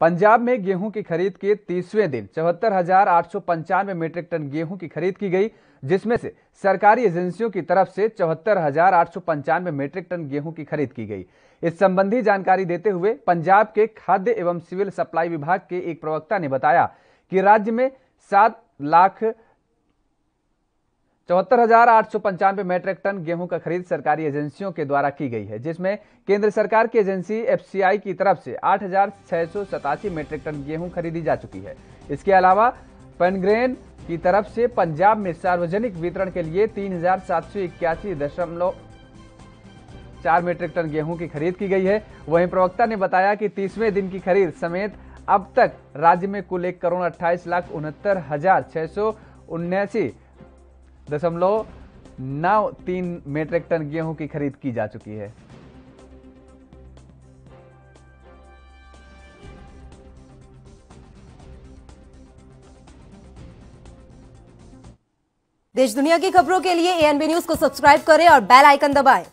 पंजाब में गेहूँ की खरीद के तीसवें दिन चौहत्तर हज़ार आठ सौ पंचानवे मीट्रिक टन गेहूँ की खरीद की गई, जिसमें से सरकारी एजेंसियों की तरफ़ से चौहत्तर हज़ार आठ सौ पंचानवे मीट्रिक टन गेहूँ की खरीद की गई। इस संबंधी जानकारी देते हुए पंजाब के खाद्य एवं सिविल सप्लाई विभाग के एक प्रवक्ता ने बताया कि राज्य में सात लाख चौहत्तर हज़ार आठ सौ पंचानवे मेट्रिक टन गेहूँ का खरीद सरकारी एजेंसियों के द्वारा की गई है, जिसमें केंद्र सरकार की एजेंसी एफसीआई की तरफ़ से आठ हज़ार छह सौ सतासी मेट्रिक टन गेहूँ खरीदी जा चुकी है। इसके अलावा पनग्रेन की तरफ़ से पंजाब में सार्वजनिक वितरण के लिए तीन हज़ार सात सौ इक्यासी दशमलव चार मीट्रिक टन गेहूँ की खरीद की गई है। वहीं प्रवक्ता ने बताया कि तीसवें दिन की खरीद समेत अब तक राज्य में कुल एक करोड़ अट्ठाईस लाख उनहत्तर हज़ार छह सौ उन्यासी दशमलव नौ तीन मेट्रिक टन गेहूँ की खरीद की जा चुकी है। देश दुनिया की खबरों के लिए एएनबी न्यूज़ को सब्सक्राइब करें और बेल आइकन दबाएँ।